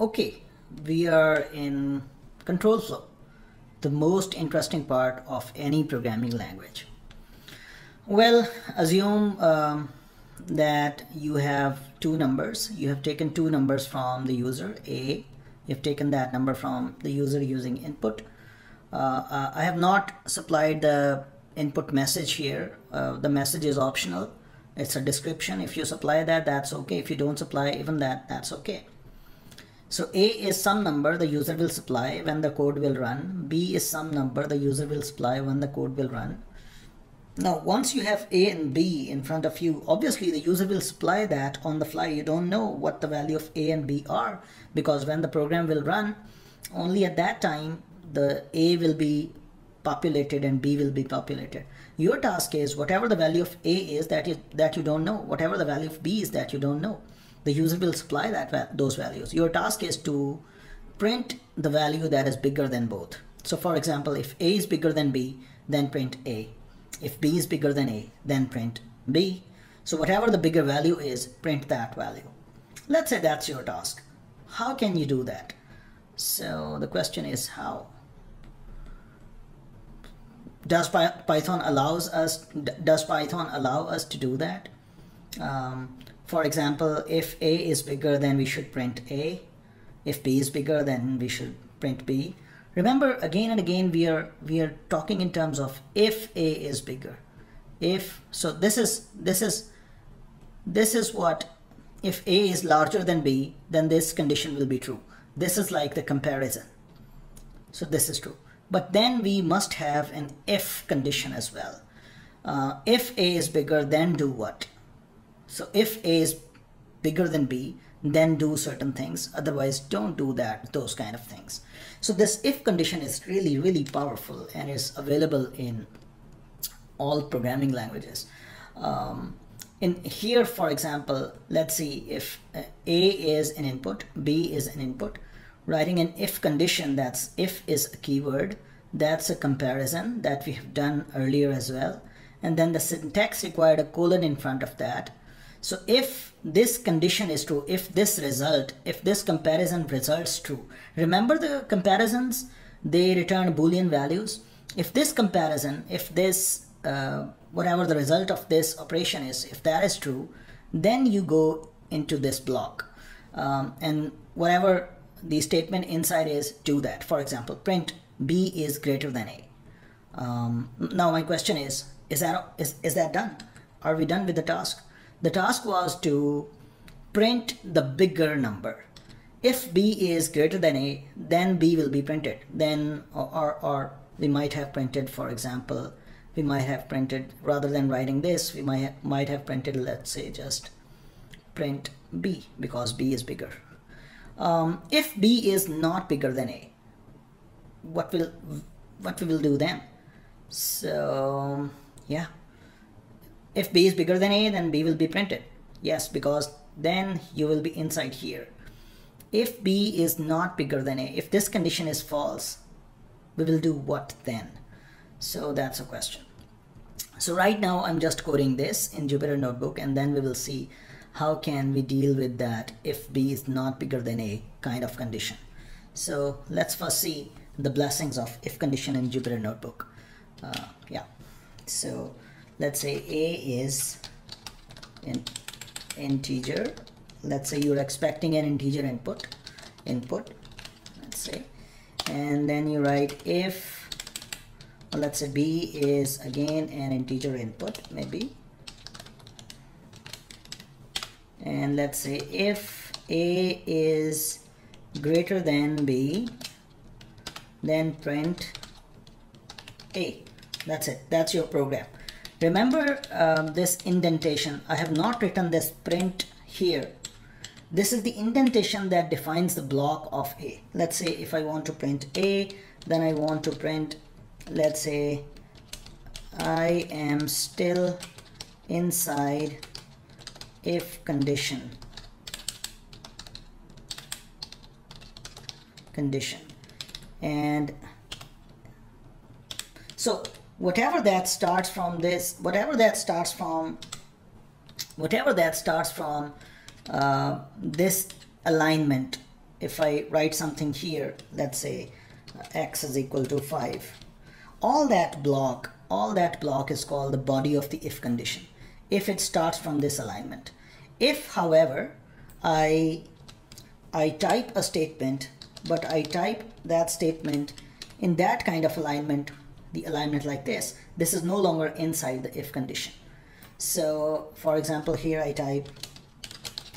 Okay, we are in control flow, the most interesting part of any programming language. Well, assume um, that you have two numbers. You have taken two numbers from the user, A. You've taken that number from the user using input. Uh, uh, I have not supplied the input message here. Uh, the message is optional. It's a description. If you supply that, that's okay. If you don't supply even that, that's okay. So A is some number the user will supply when the code will run. B is some number the user will supply when the code will run. Now, once you have A and B in front of you, obviously the user will supply that on the fly. You don't know what the value of A and B are because when the program will run, only at that time the A will be populated and B will be populated. Your task is whatever the value of A is that you, that you don't know, whatever the value of B is that you don't know, the user will supply that those values. Your task is to print the value that is bigger than both. So for example, if A is bigger than B, then print A if b is bigger than a, then print b. So whatever the bigger value is, print that value. Let's say that's your task. How can you do that? So the question is how? Does Python allows us, does Python allow us to do that? Um, for example, if a is bigger, then we should print a. If b is bigger, then we should print b. Remember again and again we are we are talking in terms of if A is bigger. If so this is this is this is what if A is larger than B then this condition will be true. This is like the comparison. So this is true. But then we must have an if condition as well. Uh, if A is bigger then do what? So if A is bigger than B then do certain things. Otherwise don't do that those kind of things. So this if condition is really really powerful and is available in all programming languages. Um, in here for example let's see if uh, a is an input b is an input. Writing an if condition that's if is a keyword that's a comparison that we have done earlier as well. And then the syntax required a colon in front of that so if this condition is true, if this result, if this comparison results true, remember the comparisons, they return Boolean values. If this comparison, if this, uh, whatever the result of this operation is, if that is true, then you go into this block. Um, and whatever the statement inside is, do that. For example, print B is greater than A. Um, now my question is, is that, is, is that done? Are we done with the task? The task was to print the bigger number. If b is greater than a, then b will be printed. Then, or, or, or we might have printed, for example, we might have printed, rather than writing this, we might, might have printed, let's say, just print b, because b is bigger. Um, if b is not bigger than a, what will what we will do then? So, yeah if b is bigger than a then b will be printed. Yes because then you will be inside here. If b is not bigger than a if this condition is false we will do what then? So that's a question. So right now I'm just coding this in Jupyter notebook and then we will see how can we deal with that if b is not bigger than a kind of condition. So let's first see the blessings of if condition in Jupyter notebook. Uh, yeah. So let's say a is an integer. Let's say you're expecting an integer input input let's say. And then you write if well, let's say b is again an integer input maybe. And let's say if a is greater than b then print a. That's it. That's your program Remember um, this indentation. I have not written this print here. This is the indentation that defines the block of A. Let's say if I want to print A, then I want to print, let's say, I am still inside if condition. Condition. And so whatever that starts from this, whatever that starts from, whatever that starts from uh, this alignment if I write something here, let's say uh, x is equal to 5, all that block, all that block is called the body of the if condition if it starts from this alignment. If, however, I, I type a statement, but I type that statement in that kind of alignment, the alignment like this, this is no longer inside the if condition. So for example, here I type,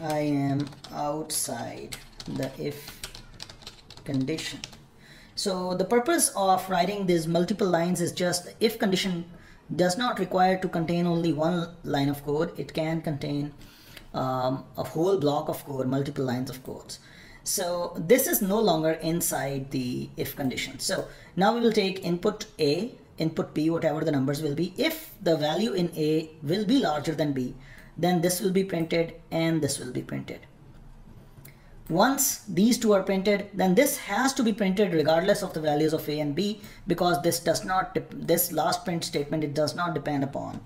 I am outside the if condition. So the purpose of writing these multiple lines is just if condition does not require to contain only one line of code. It can contain um, a whole block of code, multiple lines of codes. So this is no longer inside the if condition. So now we will take input A, input B, whatever the numbers will be. If the value in A will be larger than B, then this will be printed and this will be printed. Once these two are printed, then this has to be printed regardless of the values of A and B because this does not, this last print statement, it does not depend upon,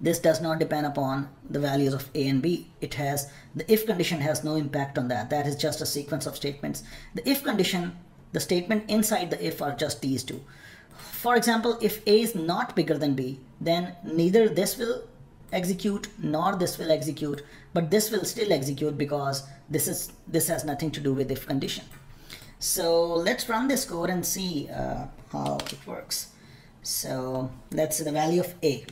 this does not depend upon the values of A and B. It has, the if condition has no impact on that. That is just a sequence of statements. The if condition, the statement inside the if are just these two. For example, if A is not bigger than B, then neither this will execute nor this will execute but this will still execute because this is this has nothing to do with if condition so let's run this code and see uh, how it works so let's say the value of a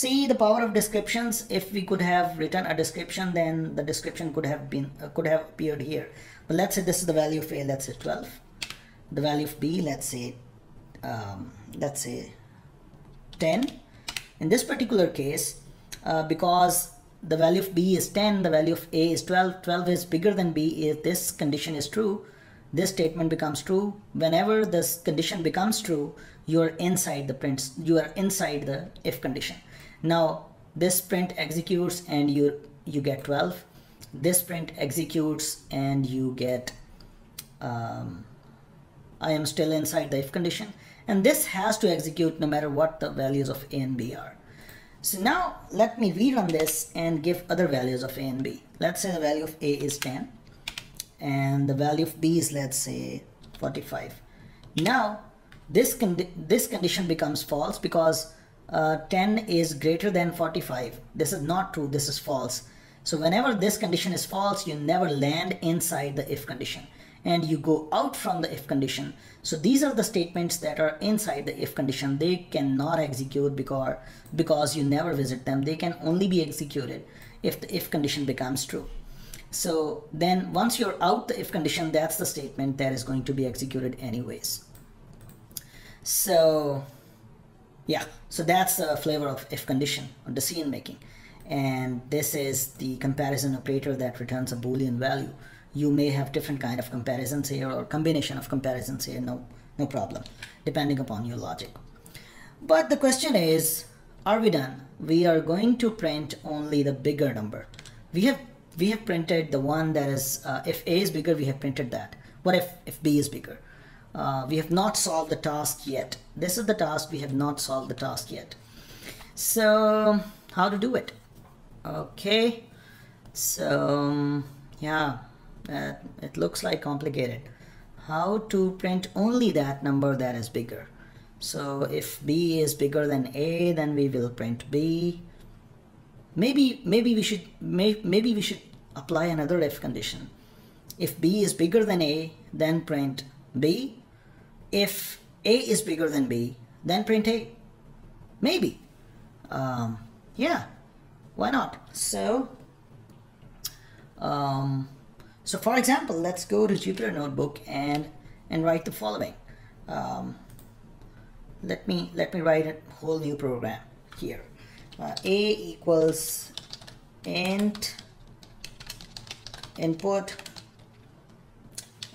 see the power of descriptions if we could have written a description then the description could have been uh, could have appeared here but let's say this is the value of a let's say 12 the value of b let's say um, let's say 10 in this particular case uh, because the value of b is 10, the value of a is 12, 12 is bigger than b if this condition is true, this statement becomes true. Whenever this condition becomes true, you are inside the prints, you are inside the if condition. Now this print executes and you you get 12. This print executes and you get um, I am still inside the if condition and this has to execute no matter what the values of a and b are. So now let me rerun this and give other values of a and b. Let's say the value of a is 10 and the value of b is let's say 45. Now this, condi this condition becomes false because uh, 10 is greater than 45. This is not true, this is false. So whenever this condition is false, you never land inside the if condition and you go out from the if condition. So these are the statements that are inside the if condition. They cannot execute because, because you never visit them. They can only be executed if the if condition becomes true. So then once you're out the if condition, that's the statement that is going to be executed anyways. So yeah, so that's the flavor of if condition or decision making. And this is the comparison operator that returns a Boolean value. You may have different kind of comparisons here or combination of comparisons here no no problem depending upon your logic. But the question is are we done? We are going to print only the bigger number. We have we have printed the one that is uh, if a is bigger we have printed that. What if if b is bigger uh, we have not solved the task yet. This is the task we have not solved the task yet. So how to do it? Okay. So yeah that it looks like complicated. How to print only that number that is bigger? So if b is bigger than a then we will print b. Maybe maybe we should may, maybe we should apply another if condition. If b is bigger than a then print b if a is bigger than b then print a maybe um, yeah why not so um, so for example, let's go to Jupyter Notebook and and write the following. Um, let me let me write a whole new program here. Uh, a equals int input.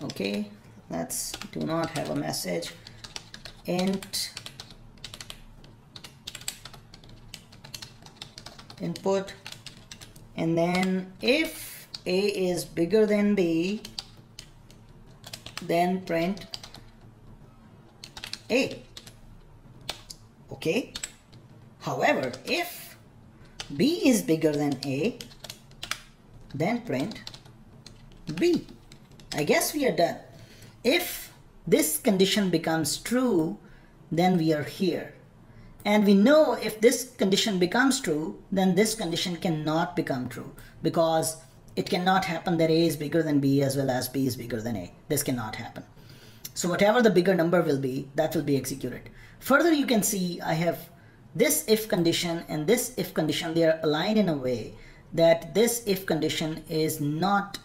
Okay, let's do not have a message. Int. Input. And then if a is bigger than b then print a. Okay. However if b is bigger than a then print b. I guess we are done. If this condition becomes true, then we are here. And we know if this condition becomes true, then this condition cannot become true because it cannot happen that A is bigger than B as well as B is bigger than A. This cannot happen. So whatever the bigger number will be, that will be executed. Further, you can see I have this if condition and this if condition, they are aligned in a way that this if condition is not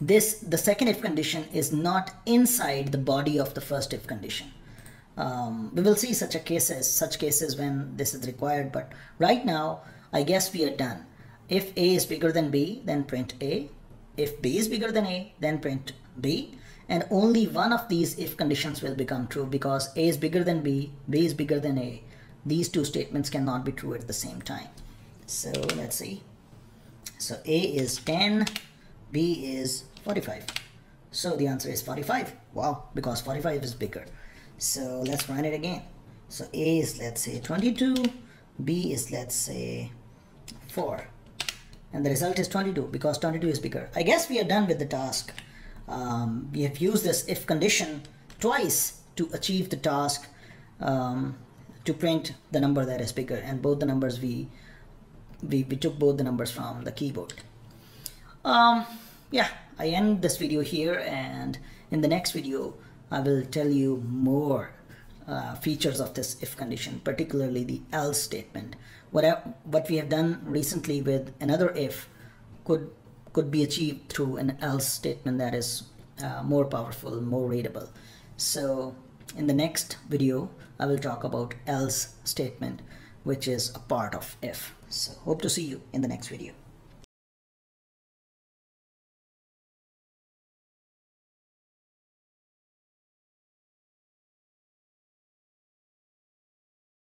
this the second if condition is not inside the body of the first if condition. Um, we will see such a cases such cases when this is required but right now I guess we are done. If a is bigger than b then print a. If b is bigger than a then print b. And only one of these if conditions will become true because a is bigger than b b is bigger than a. These two statements cannot be true at the same time. So let's see. So a is 10 b is 45 so the answer is 45 wow because 45 is bigger. So let's run it again. So a is let's say 22 b is let's say 4 and the result is 22 because 22 is bigger. I guess we are done with the task. Um, we have used this if condition twice to achieve the task um, to print the number that is bigger. And both the numbers we we, we took both the numbers from the keyboard. Um, yeah I end this video here and in the next video I will tell you more uh, features of this if condition, particularly the else statement. What, I, what we have done recently with another if could, could be achieved through an else statement that is uh, more powerful, more readable. So in the next video, I will talk about else statement, which is a part of if. So hope to see you in the next video.